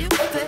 as